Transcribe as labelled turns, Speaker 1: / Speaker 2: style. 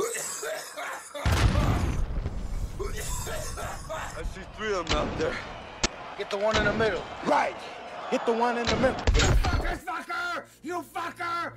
Speaker 1: I see three of them out there.
Speaker 2: Get the one in the middle.
Speaker 3: Right. Hit the one in the middle.
Speaker 2: You fucker, fucker! You fucker!